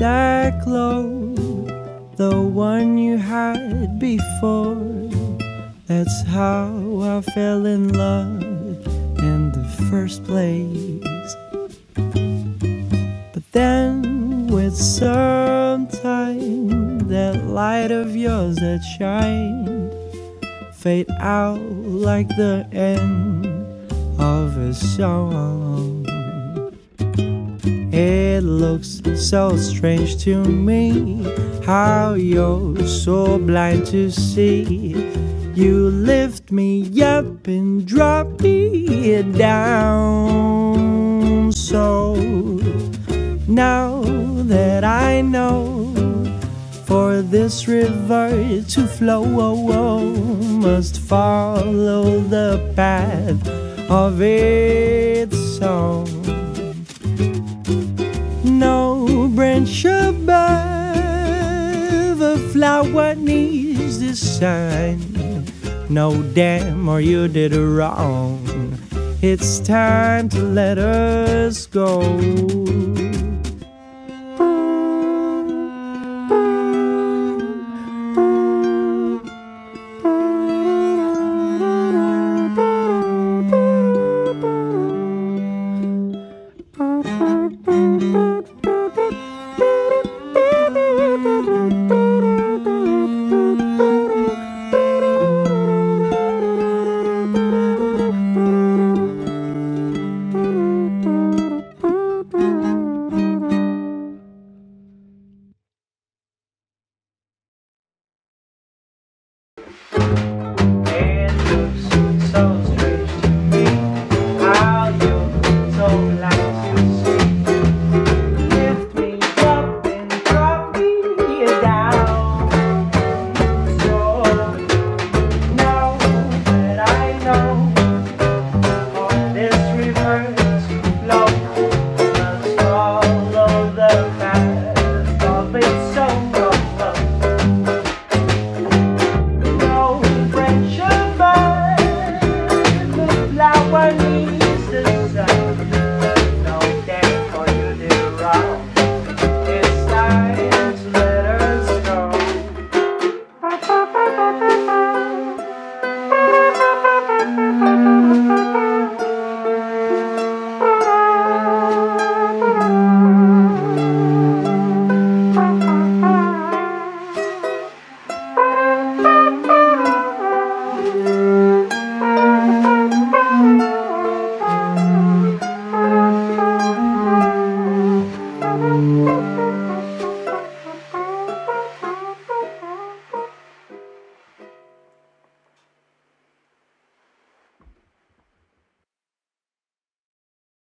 That glow, the one you had before. That's how I fell in love in the first place. But then, with some time, that light of yours that shined fade out like the end of a song. Looks so strange to me how you're so blind to see. You lift me up and drop me down. So now that I know for this river to flow oh, oh, must follow the path of its song no branch above a flower needs the sun. No dam or you did wrong. It's time to let us go.